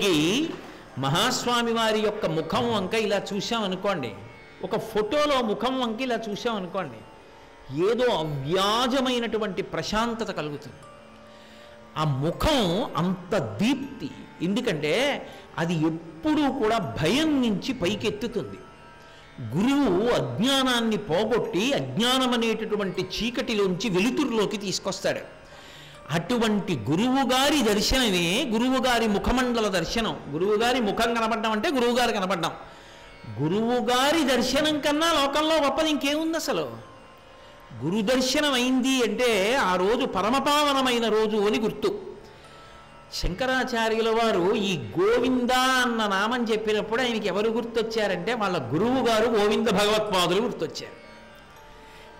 ఇప్పటికీ మహాస్వామి వారి యొక్క ముఖం వంక ఇలా చూసామనుకోండి ఒక ఫోటోలో ముఖం వంక ఇలా చూసామనుకోండి ఏదో అవ్యాజమైనటువంటి ప్రశాంతత కలుగుతుంది. ఆ ముఖం అంత దీప్తి ఎందుకంటే అది ఎప్పుడూ కూడా భయం నుంచి పైకెత్తుతుంది. గురువు అజ్ఞానాన్ని పోగొట్టి అజ్ఞానం అనేటటువంటి చీకటిలోంచి వెలుతురులోకి తీసుకొస్తాడు. అటువంటి గురువుగారి దర్శనమే గురువుగారి ముఖమండల దర్శనం. గురువుగారి ముఖం కనపడడం అంటే గురువుగారు కనపడడం. గురువుగారి దర్శనం కన్నా లోకంలో గొప్పది ఇంకేముంది అసలు? గురు దర్శనం అయింది అంటే ఆ రోజు పరమపావనమైన రోజు అని గుర్తు. శంకరాచార్యుల వారు ఈ గోవింద అన్న నామం చెప్పినప్పుడు ఆయనకి ఎవరు గుర్తొచ్చారంటే వాళ్ళ గురువు గారు గోవింద భగవత్పాదులు గుర్తొచ్చారు.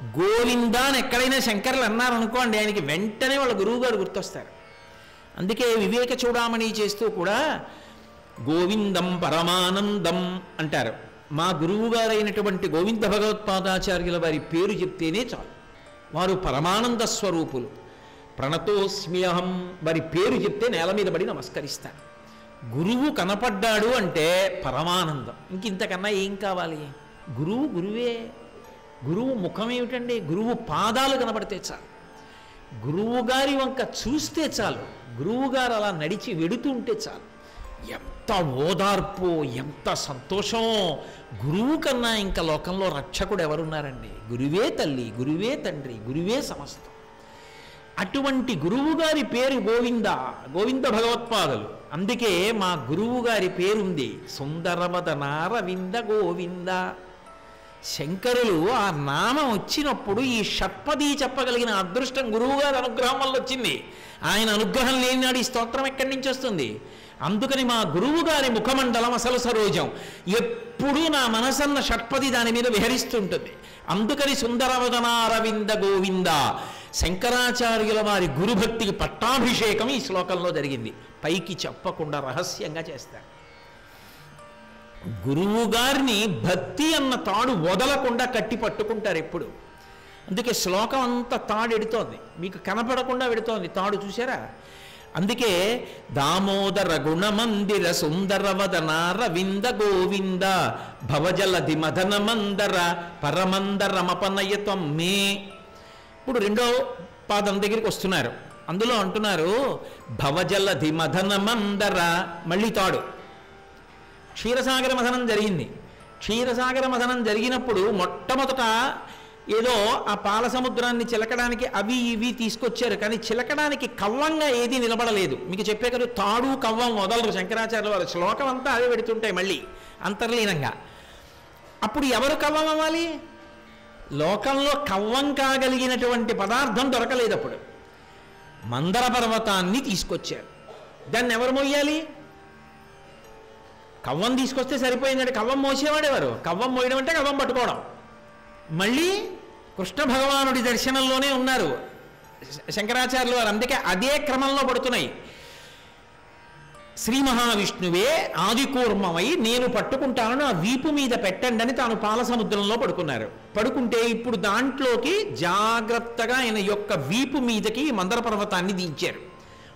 గోవింద అని ఎక్కడైనా శంకర్లు అన్నారనుకోండి ఆయనకి వెంటనే వాళ్ళ గురువు గారు గుర్తొస్తారు. అందుకే వివేక చూడామణి చేస్తూ కూడా గోవిందం పరమానందం అంటారు. మా గురువు గారైనటువంటి గోవింద భగవత్పాదాచార్యుల వారి పేరు చెప్తేనే చాలు. వారు పరమానంద స్వరూపులు. ప్రణతోస్మ్యహం వారి పేరు చెప్తే నేల మీద పడి నమస్కరిస్తారు. గురువు కనపడ్డాడు అంటే పరమానందం. ఇంక ఇంతకన్నా ఏం కావాలి? గురువు గురువే. గురువు ముఖం ఏమిటండి? గురువు పాదాలు కనబడితే చాలు. గురువు గారి వంక చూస్తే చాలు. గురువు గారు అలా నడిచి వెడుతుంటే చాలు. ఎంత ఓదార్పు ఎంత సంతోషం. గురువు కన్నా ఇంకా లోకంలో రక్షకుడు ఎవరున్నారండి? గురువే తల్లి గురువే తండ్రి గురువే సమస్తం. అటువంటి గురువు గారి పేరు గోవింద గోవింద భగవత్పాదులు. అందుకే మా గురువు గారి పేరుంది సుందరవదనారవింద గోవింద. శంకరులు ఆ నామం వచ్చినప్పుడు ఈ షట్పది చెప్పగలిగిన అదృష్టం గురువుగారి అనుగ్రహం వల్ల వచ్చింది. ఆయన అనుగ్రహం లేనినాడు ఈ స్తోత్రం ఎక్కడి నుంచి వస్తుంది? అందుకని మా గురువు గారి ముఖమండలం అసలు సరోజం. ఎప్పుడూ నా మనసన్న షట్పది దాని మీద విహరిస్తుంటుంది. అందుకని సుందరవదనారవింద గోవింద శంకరాచార్యుల వారి గురుభక్తికి పట్టాభిషేకం ఈ శ్లోకంలో జరిగింది. పైకి చెప్పకుండా రహస్యంగా చేస్తారు గురువు గారిని భక్తి అన్న తాడు వదలకుండా కట్టి పట్టుకుంటారు ఎప్పుడు. అందుకే శ్లోకం అంతా తాడు ఎడుతోంది. మీకు కనపడకుండా పెడుతోంది తాడు చూసారా అందుకే దామోదర గుణమందిర సుందర వదన రవింద గోవింద భవజలధి మదన మందర పరమందరమపనయత్వం మే. ఇప్పుడు రెండో పాదం దగ్గరికి వస్తున్నారు. అందులో అంటున్నారు భవజలధి మదన మందర మళ్ళీ తాడు. క్షీరసాగర మథనం జరిగింది. క్షీరసాగర మథనం జరిగినప్పుడు మొట్టమొదట ఏదో ఆ పాల సముద్రాన్ని చిలకడానికి అవి ఇవి తీసుకొచ్చారు. కానీ చిలకడానికి కవ్వంగా ఏది నిలబడలేదు. మీకు చెప్పే కదా తాడు కవ్వం వదలరు శంకరాచార్యుల వారు శ్లోకం అంతా అవే పెడుతుంటాయి మళ్ళీ అంతర్లీనంగా. అప్పుడు ఎవరు కవ్వం అవ్వాలి? లోకంలో కవ్వం కాగలిగినటువంటి పదార్థం దొరకలేదు అప్పుడు. మందర పర్వతాన్ని తీసుకొచ్చారు. దాన్ని ఎవరు మొయ్యాలి? కవ్వం తీసుకొస్తే సరిపోయిందంటే కవ్వం మోసేవాడేవారు కవ్వం మోయడం అంటే కవ్వం పట్టుకోవడం. మళ్ళీ కృష్ణ భగవానుడి దర్శనంలోనే ఉన్నారు. శంకరాచార్యులు వారు. అందుకే అదే క్రమంలో పడుతున్నాయి. శ్రీ మహావిష్ణువే ఆదికూర్మమై నేను పట్టుకుంటాను నా వీపు మీద పెట్టండి అని తాను పాల సముద్రంలో పడుకున్నారు. పడుకుంటే ఇప్పుడు దాంట్లోకి జాగ్రత్తగా ఆయన యొక్క వీపు మీదకి మందర పర్వతాన్ని దించారు.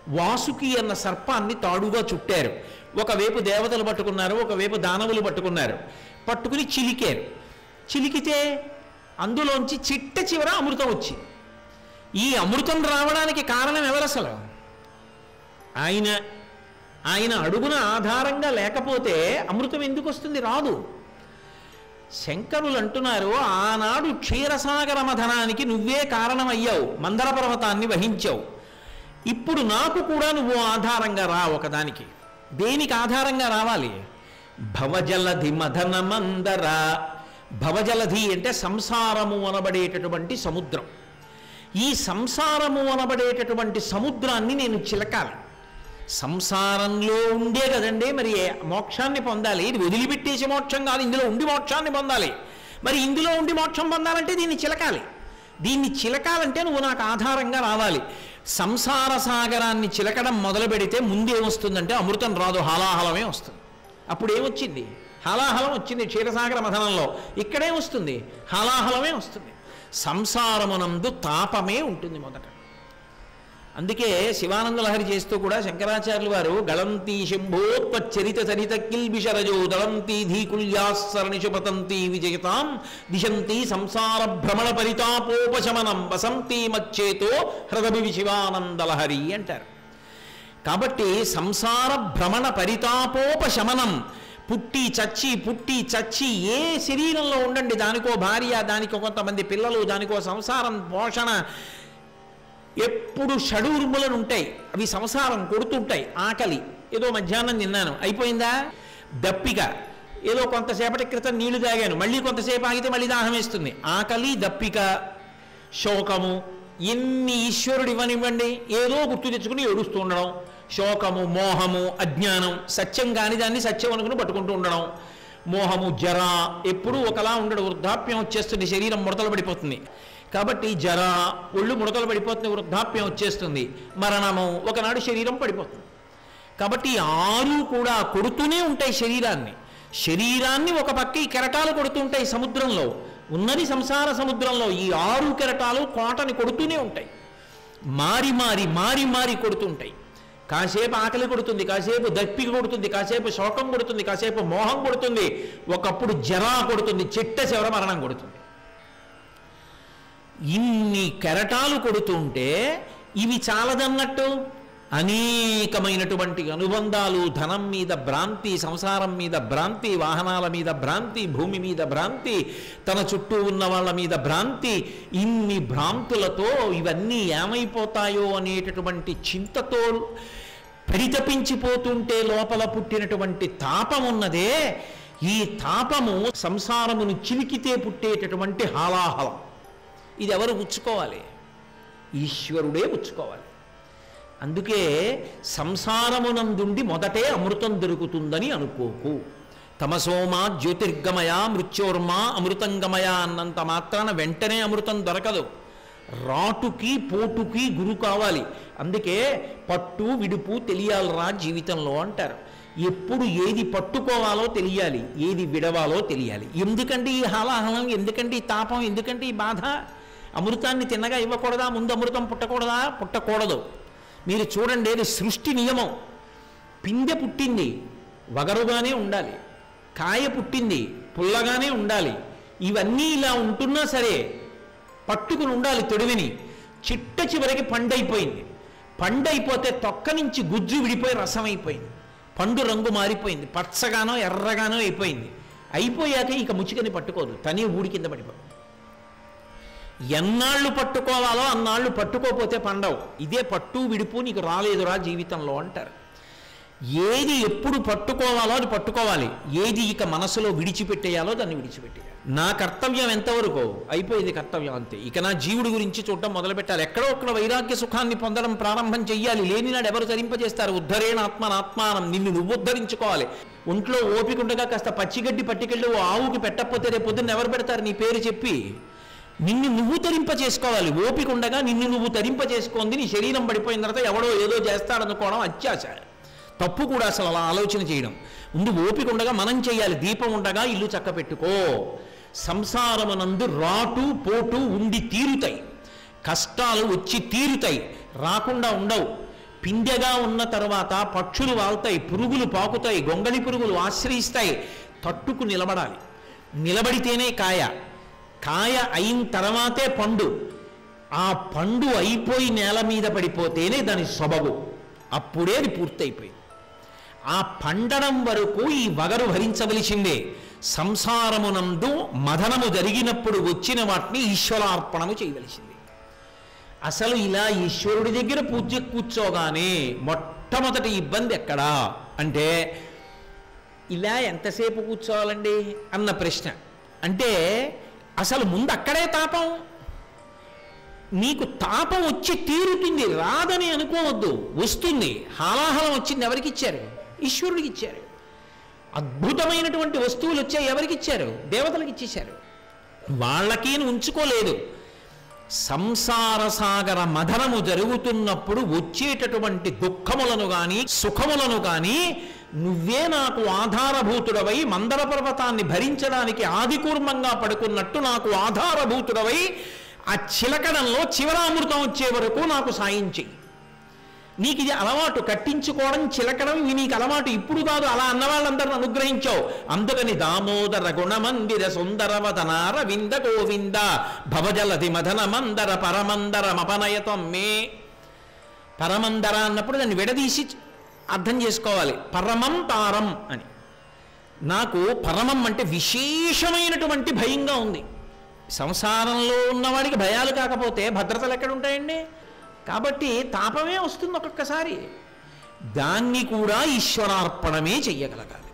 వాసుకి అన్న సర్పాన్ని తాడుగా చుట్టారు. ఒకవైపు దేవతలు పట్టుకున్నారు ఒకవైపు దానవులు పట్టుకున్నారు. పట్టుకుని చిలికారు. చిలికితే అందులోంచి చిట్ట చివర అమృతం వచ్చింది ఈ అమృతం రావడానికి కారణం ఎవరు అసలు? ఆయన ఆయన అడుగున ఆధారంగా లేకపోతే అమృతం ఎందుకు వస్తుంది? రాదు. శంకరులు అంటున్నారు ఆనాడు క్షీరసాగర మథనానికి నువ్వే కారణమయ్యావు మందర పర్వతాన్ని వహించావు. ఇప్పుడు నాకు కూడా నువ్వు ఆధారంగా రా ఒకదానికి. దేనికి ఆధారంగా రావాలి? భవజలధి మదన మందర. భవజలధి అంటే సంసారము అనబడేటటువంటి సముద్రం. ఈ సంసారము అనబడేటటువంటి సముద్రాన్ని నేను చిలకాలి. సంసారంలో ఉండే కదండి మరి మోక్షాన్ని పొందాలి? ఇది వదిలిపెట్టేసి మోక్షం కాదు ఇందులో ఉండి మోక్షాన్ని పొందాలి. మరి ఇందులో ఉండి మోక్షం పొందాలంటే దీన్ని చిలకాలి. దీన్ని చిలకాలంటే నువ్వు నాకు ఆధారంగా రావాలి. సంసార సాగరాన్ని చిలకడం మొదలు పెడితే ముందేమొస్తుందంటే అమృతం రాదు హాలాహలమే వస్తుంది. అప్పుడు ఏమొచ్చింది హాలాహలం వచ్చింది క్షీరసాగర మథనంలో. ఇక్కడే వస్తుంది? హాలాహలమే వస్తుంది. సంసారమునందు తాపమే ఉంటుంది మొదట. అందుకే శివానంద లహరి చేస్తూ కూడా శంకరాచార్యులు వారు గళంతి శంభోత్పచ్చరిత చరిత కిల్బిషరజో దళంతి ధీకుల్యాసరణిషు పతంతి విజయతాం దిశంతి సంసార భ్రమణ పరితాపోపశమనం వసంతి మచ్చేతో హృదభి శివానంద లహరి అంటారు. కాబట్టి సంసార భ్రమణ పరితాపోపశమనం పుట్టి చచ్చి పుట్టి చచ్చి ఏ శరీరంలో ఉండండి దానికో భార్య దానికో కొంతమంది పిల్లలు దానికో సంసారం పోషణ ఎప్పుడు షడూర్ములను ఉంటాయి. అవి సంసారం కొడుతుంటాయి. ఆకలి. ఏదో మధ్యాహ్నం తిన్నాను. అయిపోయిందా? దప్పిక. ఏదో కొంతసేపటి క్రితం నీళ్ళు తాగాను. మళ్ళీ కొంతసేపు ఆగితే మళ్ళీ దాహం వేస్తుంది. ఆకలి దప్పిక శోకము ఎన్ని ఈశ్వరుడు ఇవ్వనివ్వండి. ఏదో గుర్తు తెచ్చుకుని ఏడుస్తూ ఉండడం. శోకము మోహము అజ్ఞానం సత్యం కాని దాన్ని సత్యం అనుకుని పట్టుకుంటూ ఉండడం. మోహము జరా ఎప్పుడూ ఒకలా ఉండడు. వృద్ధాప్యం వచ్చేస్తుంది. శరీరం ముడతలు పడిపోతుంది. కాబట్టి జర ఒళ్ళు ముడతలు పడిపోతుంది వృద్ధాప్యం వచ్చేస్తుంది. మరణము ఒకనాడు శరీరం పడిపోతుంది. కాబట్టి ఆరు కూడా కొడుతూనే ఉంటాయి శరీరాన్ని. శరీరాన్ని ఒక పక్క ఈ కెరటాలు కొడుతుంటాయి సముద్రంలో. ఉన్నది సంసార సముద్రంలో ఈ ఆరు కెరటాలు కోటని కొడుతూనే ఉంటాయి. మారి మారి మారి మారి కొడుతుంటాయి కాసేపు ఆకలి కొడుతుంది కాసేపు దప్పిక కొడుతుంది కాసేపు శోకం కొడుతుంది కాసేపు మోహం కొడుతుంది. ఒకప్పుడు జరా కొడుతుంది చిట్ట చివర మరణం కొడుతుంది. ఇన్ని కెరటాలు కొడుతుంటే ఇవి చాలదన్నట్టు? అనేకమైనటువంటి అనుబంధాలు ధనం మీద భ్రాంతి సంసారం మీద భ్రాంతి వాహనాల మీద భ్రాంతి భూమి మీద భ్రాంతి తన చుట్టూ ఉన్న వాళ్ళ మీద భ్రాంతి ఇన్ని భ్రాంతులతో ఇవన్నీ ఏమైపోతాయో అనేటటువంటి చింతతో పరితపించిపోతుంటే లోపల పుట్టినటువంటి తాపం ఉన్నదే ఈ తాపము సంసారమును చిలికితే పుట్టేటటువంటి హాలాహలం. ఇది ఎవరు పుచ్చుకోవాలి ఈశ్వరుడే పుచ్చుకోవాలి అందుకే సంసారమునందుండి మొదటే అమృతం దొరుకుతుందని అనుకోకు. తమసోమా జ్యోతిర్గమయ మృత్యోర్మ అమృతంగమయ అన్నంత మాత్రాన వెంటనే అమృతం దొరకదు. రాటుకి పోటుకి గురు కావాలి. అందుకే పట్టు విడుపు తెలియాలరా జీవితంలో అంటారు. ఎప్పుడు ఏది పట్టుకోవాలో తెలియాలి ఏది విడవాలో తెలియాలి. ఎందుకంటే ఈ హాలాహలం ఎందుకంటే ఈ తాపం ఎందుకంటే ఈ బాధ? అమృతాన్ని తిన్నగా ఇవ్వకూడదా? ముందు అమృతం పుట్టకూడదా? పుట్టకూడదు. మీరు చూడండి ఇది సృష్టి నియమం. పిందె పుట్టింది వగరుగానే ఉండాలి. కాయ పుట్టింది పుల్లగానే ఉండాలి. ఇవన్నీ ఇలా ఉంటున్నా సరే పట్టుకుని ఉండాలి తొడివిని. చిట్ట చివరికి పండైపోయింది. పండైపోతే తొక్క నుంచి గుజ్జు విడిపోయి రసం అయిపోయింది పండు రంగు మారిపోయింది. పచ్చగానో ఎర్రగానో అయిపోయింది. అయిపోయాక ఇక ముచికని పట్టుకోదు. తనే ఊడి కింద పడిపోతుంది. ఎన్నాళ్ళు పట్టుకోవాలో అన్నాళ్ళు పట్టుకోపోతే పండవు. ఇదే పట్టు విడుపు నీకు రాలేదురా జీవితంలో అంటారు. ఏది ఎప్పుడు పట్టుకోవాలో అది పట్టుకోవాలి. ఏది ఇక మనసులో విడిచిపెట్టేయాలో దాన్ని విడిచిపెట్టేయాలి. నా కర్తవ్యం ఎంతవరకు? అయిపోయింది కర్తవ్యం అంతే. ఇక నా జీవుడి గురించి చూడటం మొదలుపెట్టాలి ఎక్కడో ఒక్కడ వైరాగ్య సుఖాన్ని పొందడం ప్రారంభం చెయ్యాలి. లేని నాడు ఎవరు తరింపజేస్తారు ఉద్ధరేణ ఆత్మనాత్మానం నిన్ను నువ్వు ఉద్ధరించుకోవాలి. ఒంట్లో ఓపిక ఉండగా కాస్త పచ్చిగడ్డి పట్టుకెళ్ళి. ఓ ఆవుకి పెట్టకపోతే రేపు పొద్దున్న ఎవరు పెడతారు? నీ పేరు చెప్పి. నిన్ను నువ్వు తరింప చేసుకోవాలి ఓపిక ఉండగా నిన్ను నువ్వు తరింప చేసుకుంది నీ శరీరం పడిపోయిన తర్వాత ఎవడో ఏదో చేస్తాడనుకోవడం అత్యాశ. తప్పు కూడా అసలు అలా ఆలోచన చేయడం. ముందు ఓపిక ఉండగా మనం చేయాలి. దీపం ఉండగా ఇల్లు చక్క పెట్టుకో సంసారమనందు రాటు పోటు ఉండి తీరుతాయి. కష్టాలు వచ్చి తీరుతాయి. రాకుండా ఉండవు. పిందెగా ఉన్న తర్వాత పక్షులు వాళ్తాయి. పురుగులు పాకుతాయి. గొంగళి పురుగులు ఆశ్రయిస్తాయి. తట్టుకు నిలబడాలి. నిలబడితేనే కాయ. కాయ అయిన తర్వాతే పండు. ఆ పండు అయిపోయి నేల మీద పడిపోతేనే దాని సొబగు. అప్పుడే అది పూర్తయిపోయింది. ఆ పండడం వరకు ఈ వగరు భరించవలసిందే. సంసారమునందు మదనము జరిగినప్పుడు వచ్చిన వాటిని ఈశ్వరార్పణము చేయవలసింది. అసలు ఇలా ఈశ్వరుడి దగ్గర పూజ కూర్చోగానే మొట్టమొదటి ఇబ్బంది ఎక్కడా? అంటే ఇలా ఎంతసేపు కూర్చోవాలండి? అన్న ప్రశ్న. అంటే అసలు ముందు అక్కడే తాపం. నీకు తాపం వచ్చి తీరుతుంది రాదని అనుకోవద్దు. వస్తుంది. హాలాహలం వచ్చింది ఎవరికి ఇచ్చారు? ఈశ్వరుడికి ఇచ్చారు. అద్భుతమైనటువంటి వస్తువులు వచ్చాయి ఎవరికి ఇచ్చారు? దేవతలకు ఇచ్చేశారు. వాళ్ళకి ఉంచుకోలేదు. సంసార సాగర మదనము జరుగుతున్నప్పుడు వచ్చేటటువంటి దుఃఖములను గాని సుఖములను గాని నువ్వే నాకు ఆధారభూతుడవై మందర పర్వతాన్ని భరించడానికి ఆదికూర్మంగా పడుకున్నట్టు నాకు ఆధారభూతుడవై ఆ చిలకడంలో చివరామృతం వచ్చే వరకు నాకు సాయం చెయ్యి. నీకు ఇది అలవాటు. కట్టించుకోవడం చిలకడం ఇవి నీకు అలవాటు. ఇప్పుడు కాదు అలా అన్న వాళ్ళందరూ అనుగ్రహించావు. అందుకని దామోదర గుణమందిర సుందరవదనార వింద గోవింద భవజలది మదన మందర పరమందర మపనయతం మే. పరమందర అన్నప్పుడు దాన్ని విడదీసి అర్థం చేసుకోవాలి. పరమం తారం అని. నాకు పరమం అంటే విశేషమైనటువంటి భయంగా ఉంది. సంసారంలో ఉన్నవాడికి భయాలు కాకపోతే భద్రతలు ఎక్కడ ఉంటాయండి? కాబట్టి తాపమే వస్తుంది ఒక్కొక్కసారి. దాన్ని కూడా ఈశ్వరార్పణమే చెయ్యగలగాలి.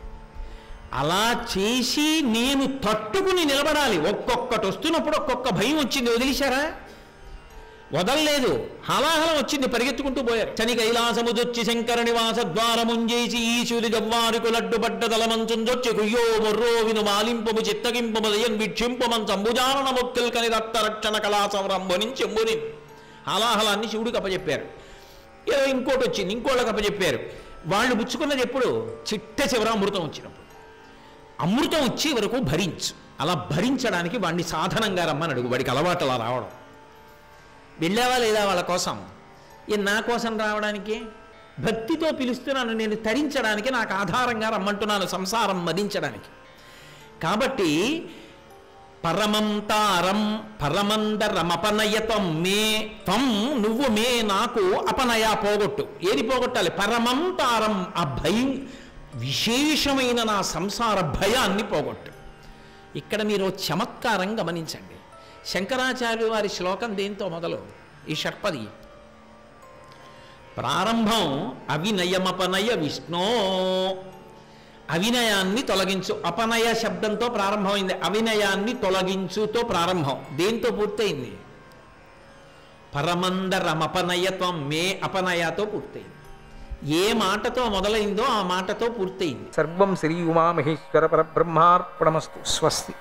అలా చేసి నేను తట్టుకుని నిలబడాలి. ఒక్కొక్కటి వస్తున్నప్పుడు ఒక్కొక్క భయం వచ్చింది. వదిలేశారా? వదలలేదు. హలాహలం వచ్చింది. పరిగెత్తుకుంటూ పోయారు. చని కైలాసముదొచ్చి శంకర నివాస ద్వారముంజేసి ఈశురి గవ్వారికు లడ్డుబడ్డ దళమంచుందొచ్చి కుయ్యో మొర్రో విను మాలింపము చిత్తగింపము దయం వీక్షింపమం సంభుజానన మొక్కిల్ కని రక్త రక్షణ కళా సంరంభని చెంబుని హలాహలాన్ని శివుడికి అప్పచెప్పారు ఏదో ఇంకోటి వచ్చింది ఇంకోళ్ళకి అప్పచెప్పారు వాళ్ళు పుచ్చుకున్నది ఎప్పుడు? చిట్ట చివర అమృతం వచ్చినప్పుడు. అమృతం వచ్చే వరకు భరించు. అలా భరించడానికి వాడిని సాధనంగా రమ్మని అడుగు. వాడికి అలవాటు అలా రావడం. వెళ్ళావా లేదా వాళ్ళ కోసం? ఏ నా కోసం రావడానికి? భక్తితో పిలుస్తున్నాను నేను తరించడానికి నాకు ఆధారంగా రమ్మంటున్నాను సంసారం మదించడానికి. కాబట్టి పరమంతారం పరమందరమపనయతం మే త్వం నువ్వు మే నాకు అపనయ పోగొట్టు. ఏది పోగొట్టాలి? పరమంతారం ఆ భయం విశేషమైన నా సంసార భయాన్ని పోగొట్టు. ఇక్కడ మీరు చమత్కారం గమనించండి. శంకరాచార్య వారి శ్లోకం దేంతో మొదలు? ఈ షట్పది. ప్రారంభం అవినయమపనయ విష్ణో. అవినయాన్ని తొలగించు. అపనయ శబ్దంతో ప్రారంభమైంది. అవినయాన్ని తొలగించుతో ప్రారంభం. దేంతో పూర్తయింది? పరమందరమపనయత్వం మే అపనయతో పూర్తయింది. ఏ మాటతో మొదలైందో ఆ మాటతో పూర్తయింది. సర్వం శ్రీ ఉమామహేశ్వర పరబ్రహ్మార్పణమస్తు. స్వస్తి.